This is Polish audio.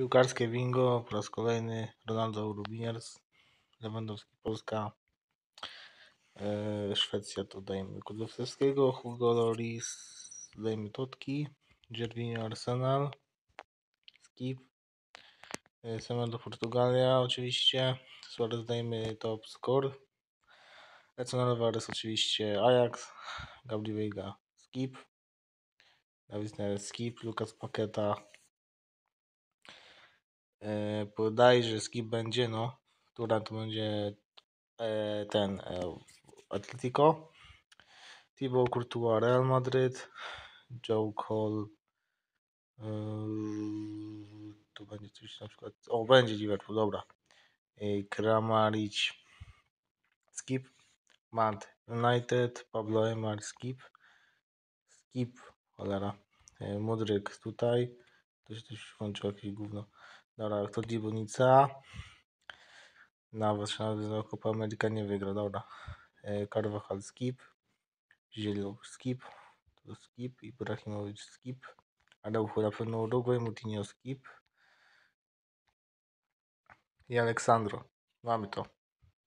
Piłkarskie bingo po raz kolejny. Ronaldo Rubiniers, Lewandowski Polska, e, Szwecja to dajmy Kudlewskiego, Hugo Loris dajmy Totki, Gervinho Arsenal, Skip, e, Semedo Portugalia oczywiście, Suarez dajmy top score, Edson Alvarez oczywiście Ajax, Gabri Veiga Skip, Dawid Skip, Lukas Paketa e, podaje, że skip będzie, no. Która to będzie e, ten e, Atletico. Thibaut Courtois Real Madryt. Joe Cole. E, tu będzie coś na przykład. O, będzie Liverpool, dobra. E, Kramaric Skip. Mad United. Pablo Emar Skip. Skip. Cholera. E, tutaj. To się coś włączyło jakieś gówno. Dobra, to Dibonica. Nawet na Copa America nie wygra, dobra. E, Carvajal skip. Zielon skip. To skip. Ibrahimowicz skip. Araujo na pewno Uruguay. Moutinho skip. I Aleksandro. Mamy to.